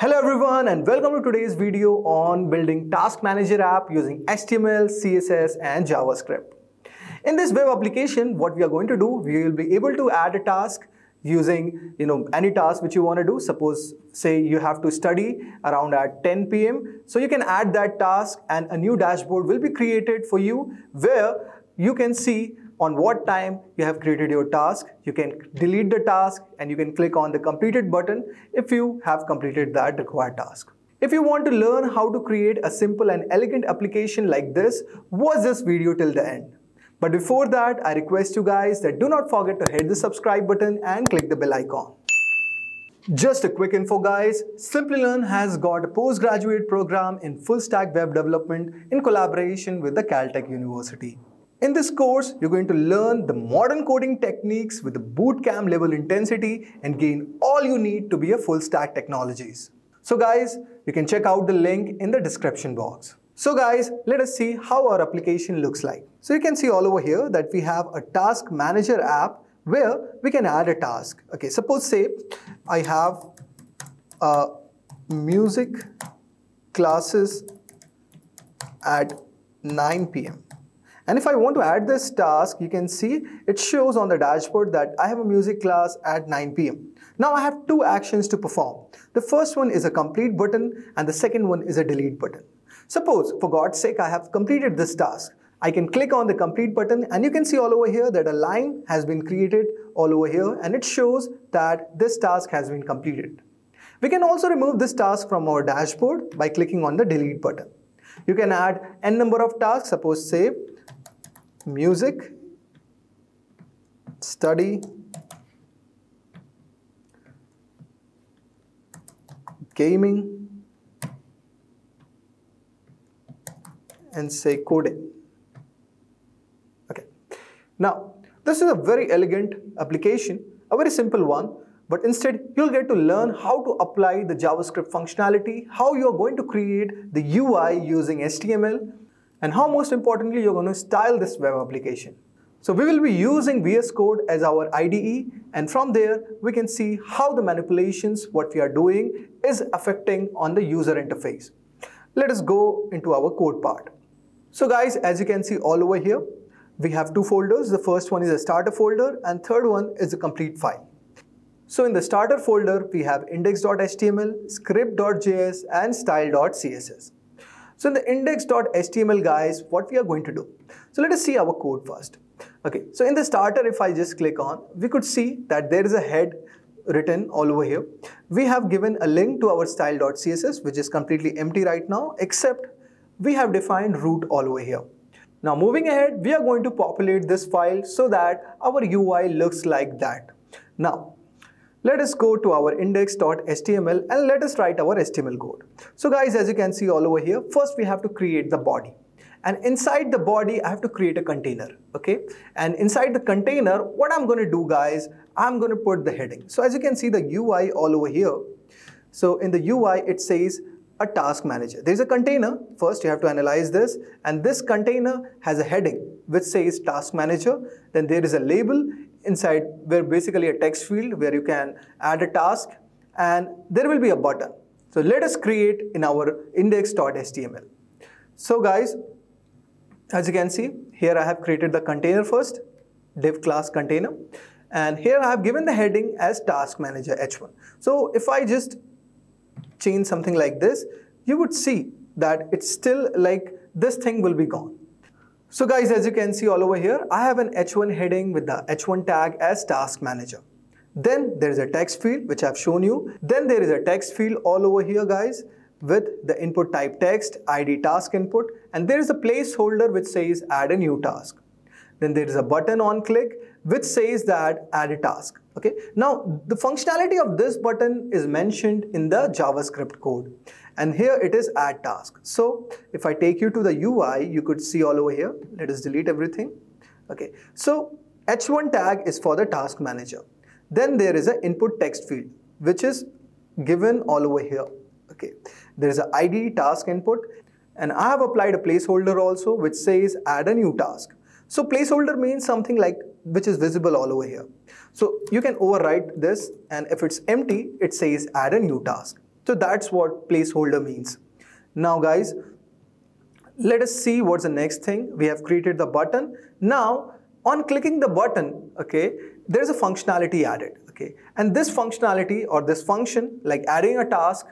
Hello everyone and welcome to today's video on building task manager app using HTML, CSS and JavaScript. In this web application, what we are going to do, we will be able to add a task using you know any task which you want to do suppose say you have to study around at 10 pm so you can add that task and a new dashboard will be created for you where you can see on what time you have created your task. You can delete the task and you can click on the completed button if you have completed that required task. If you want to learn how to create a simple and elegant application like this, watch this video till the end. But before that, I request you guys that do not forget to hit the subscribe button and click the bell icon. Just a quick info guys, Simplilearn has got a postgraduate program in full stack web development in collaboration with the Caltech University. In this course, you're going to learn the modern coding techniques with the bootcamp level intensity and gain all you need to be a full stack technologies. So guys, you can check out the link in the description box. So guys, let us see how our application looks like. So you can see all over here that we have a task manager app where we can add a task. Okay, suppose say I have a music classes at 9 p.m. And if I want to add this task, you can see it shows on the dashboard that I have a music class at 9 p.m. Now I have two actions to perform. The first one is a complete button and the second one is a delete button. Suppose, for God's sake, I have completed this task. I can click on the complete button and you can see all over here that a line has been created all over here and it shows that this task has been completed. We can also remove this task from our dashboard by clicking on the delete button. You can add n number of tasks, suppose say music, study, gaming, and say coding. Okay. Now, this is a very elegant application, a very simple one, but instead you'll get to learn how to apply the JavaScript functionality, how you're going to create the UI using HTML, and how most importantly you're going to style this web application. So we will be using VS Code as our IDE and from there we can see how the manipulations what we are doing is affecting on the user interface. Let us go into our code part. So guys as you can see all over here we have two folders. The first one is a starter folder and third one is a complete file. So in the starter folder we have index.html, script.js and style.css. So in the index.html guys, what we are going to do. So let us see our code first. Okay, so in the starter, if I just click on, we could see that there is a head written all over here. We have given a link to our style.css, which is completely empty right now, except we have defined root all over here. Now moving ahead, we are going to populate this file so that our UI looks like that. Now, let us go to our index.html and let us write our HTML code. So guys, as you can see all over here, first we have to create the body. And inside the body, I have to create a container, okay? And inside the container, what I'm gonna do guys, I'm gonna put the heading. So as you can see the UI all over here, so in the UI, it says a task manager. There's a container. First, you have to analyze this. And this container has a heading which says task manager. Then there is a label inside where basically a text field where you can add a task and there will be a button. So let us create in our index.html. So guys, as you can see, here I have created the container first, div class container. And here I have given the heading as task manager h1. So if I just change something like this, you would see that it's still like this thing will be gone. So guys, as you can see all over here, I have an h1 heading with the h1 tag as task manager. Then there is a text field which I've shown you. Then there is a text field all over here guys with the input type text, ID task input and there is a placeholder which says add a new task. Then there is a button on click which says that add a task. Okay. Now the functionality of this button is mentioned in the JavaScript code and here it is add task. So if I take you to the UI, you could see all over here. Let us delete everything. Okay. So h1 tag is for the task manager. Then there is an input text field which is given all over here. Okay. There is an ID task input and I have applied a placeholder also which says add a new task. So placeholder means something like which is visible all over here. So you can overwrite this and if it's empty, it says add a new task. So that's what placeholder means. Now guys, let us see what's the next thing. We have created the button. Now, on clicking the button, okay, there's a functionality added, okay. And this functionality or this function, like adding a task,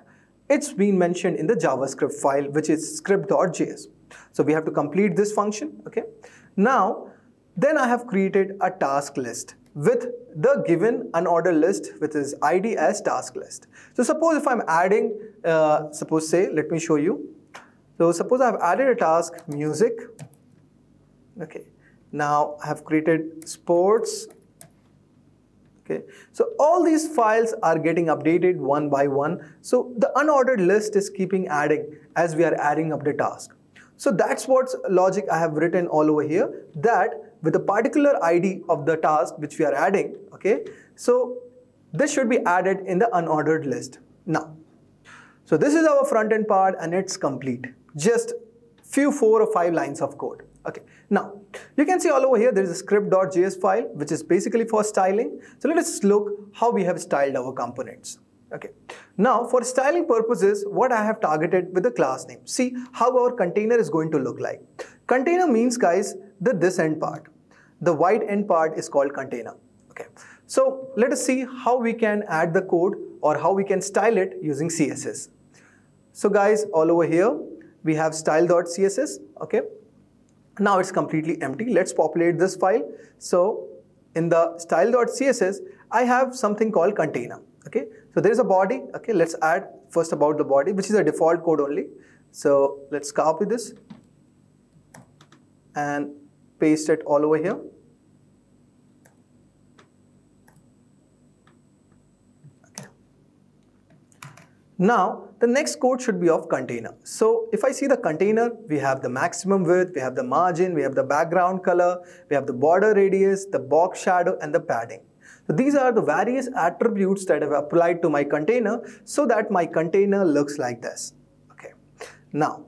it's been mentioned in the JavaScript file, which is script.js. So we have to complete this function, okay. Now, then I have created a task list with the given unordered list with its ID as task list. So suppose if I'm adding, uh, suppose say, let me show you. So suppose I've added a task music. Okay. Now I have created sports. Okay. So all these files are getting updated one by one. So the unordered list is keeping adding as we are adding up the task. So that's what logic I have written all over here that with a particular ID of the task which we are adding, okay, so this should be added in the unordered list. Now, so this is our front end part and it's complete. Just few four or five lines of code. Okay, now you can see all over here there is a script.js file which is basically for styling. So let us look how we have styled our components. Okay, now for styling purposes what I have targeted with the class name. See how our container is going to look like. Container means guys the this end part. The white end part is called container. Okay, so let us see how we can add the code or how we can style it using CSS. So guys all over here we have style.css okay now it's completely empty. Let's populate this file. So in the style.css, I have something called container. Okay, so there is a body. Okay, let's add first about the body, which is a default code only. So let's copy this and paste it all over here. Now, the next code should be of container. So if I see the container, we have the maximum width, we have the margin, we have the background color, we have the border radius, the box shadow and the padding. So these are the various attributes that I've applied to my container so that my container looks like this. Okay. Now,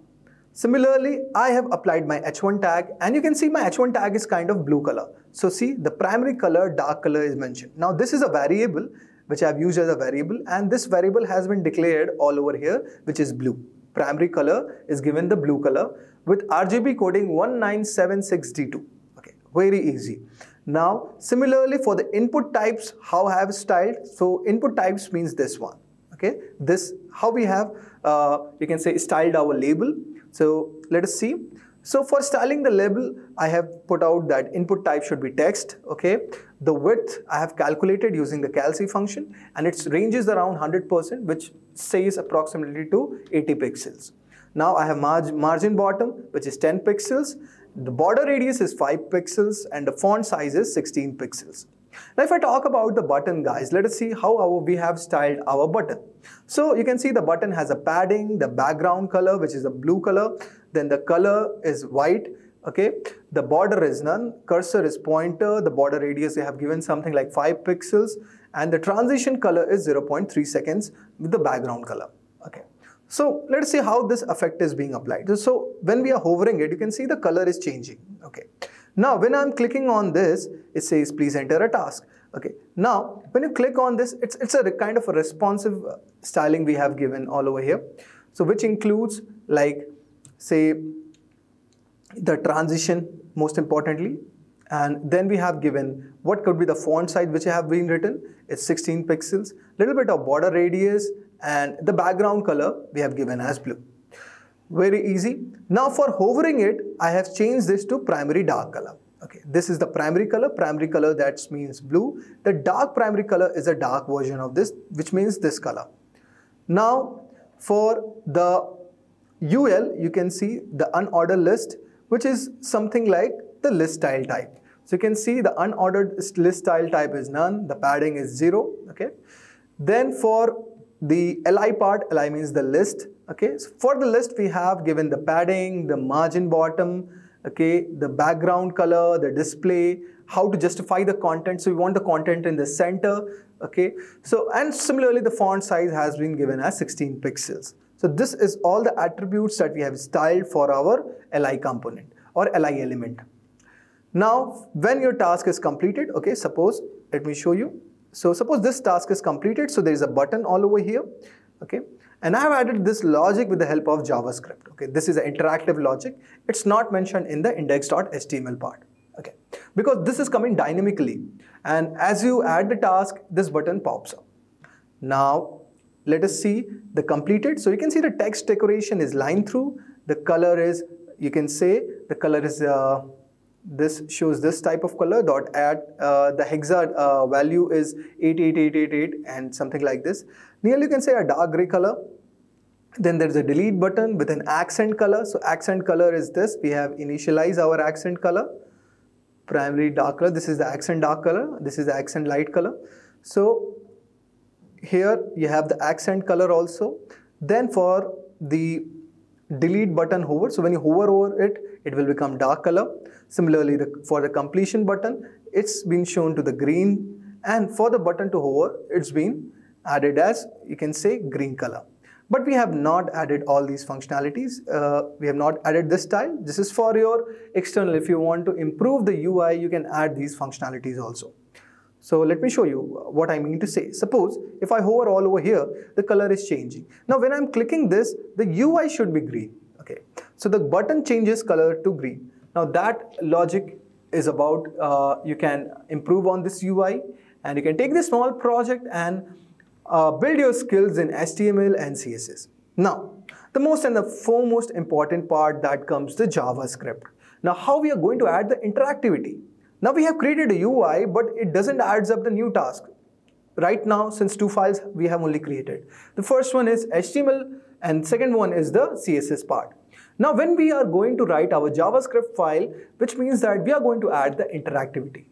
similarly, I have applied my h1 tag and you can see my h1 tag is kind of blue color. So see the primary color, dark color is mentioned. Now this is a variable which I've used as a variable and this variable has been declared all over here which is blue. Primary color is given the blue color with RGB coding 1976D2. Okay, very easy. Now, similarly for the input types, how I have styled. So input types means this one. Okay, this how we have, uh, you can say styled our label. So let us see. So for styling the label, I have put out that input type should be text, okay. The width I have calculated using the calc function and its range is around 100% which says approximately to 80 pixels. Now I have margin bottom which is 10 pixels, the border radius is 5 pixels and the font size is 16 pixels. Now if I talk about the button guys, let us see how our, we have styled our button. So you can see the button has a padding, the background color which is a blue color, then the color is white, okay. The border is none, cursor is pointer, the border radius they have given something like 5 pixels and the transition color is 0.3 seconds with the background color, okay. So let's see how this effect is being applied. So when we are hovering it, you can see the color is changing, okay. Now, when I'm clicking on this, it says please enter a task. Okay. Now, when you click on this, it's, it's a kind of a responsive uh, styling we have given all over here. So, which includes like, say, the transition most importantly. And then we have given what could be the font size which I have been written. It's 16 pixels, little bit of border radius and the background color we have given as blue. Very easy. Now for hovering it, I have changed this to primary dark color. Okay, this is the primary color. Primary color that means blue. The dark primary color is a dark version of this, which means this color. Now for the UL, you can see the unordered list, which is something like the list style type. So you can see the unordered list style type is none, the padding is zero, okay. Then for the li part, li means the list, okay. So for the list, we have given the padding, the margin bottom, okay, the background color, the display, how to justify the content. So we want the content in the center, okay. So, and similarly, the font size has been given as 16 pixels. So this is all the attributes that we have styled for our li component or li element. Now, when your task is completed, okay, suppose, let me show you. So suppose this task is completed, so there is a button all over here, okay, And I have added this logic with the help of JavaScript. Okay, this is an interactive logic. It's not mentioned in the index.html part. Okay, because this is coming dynamically. And as you add the task, this button pops up. Now, let us see the completed. So you can see the text decoration is line through. The color is, you can say the color is, uh, this shows this type of color dot at uh, the hexa uh, value is 88888 and something like this. Nearly you can say a dark gray color. Then there's a delete button with an accent color. So accent color is this. We have initialize our accent color. Primary dark color. This is the accent dark color. This is the accent light color. So here you have the accent color also. Then for the delete button hover, so when you hover over it, it will become dark color. Similarly, the, for the completion button, it's been shown to the green and for the button to hover, it's been added as, you can say, green color. But we have not added all these functionalities. Uh, we have not added this style. This is for your external. If you want to improve the UI, you can add these functionalities also. So let me show you what I mean to say. Suppose if I hover all over here, the color is changing. Now when I'm clicking this, the UI should be green. Okay. So the button changes color to green. Now that logic is about uh, you can improve on this UI and you can take this small project and uh, build your skills in HTML and CSS. Now, the most and the foremost important part that comes the JavaScript. Now, how we are going to add the interactivity? Now we have created a UI, but it doesn't adds up the new task. Right now, since two files we have only created. The first one is HTML and second one is the CSS part. Now when we are going to write our JavaScript file, which means that we are going to add the interactivity.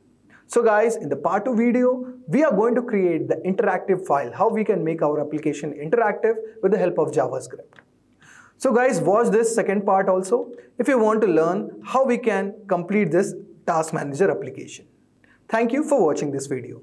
So guys, in the part 2 video, we are going to create the interactive file, how we can make our application interactive with the help of JavaScript. So guys, watch this second part also if you want to learn how we can complete this task manager application. Thank you for watching this video.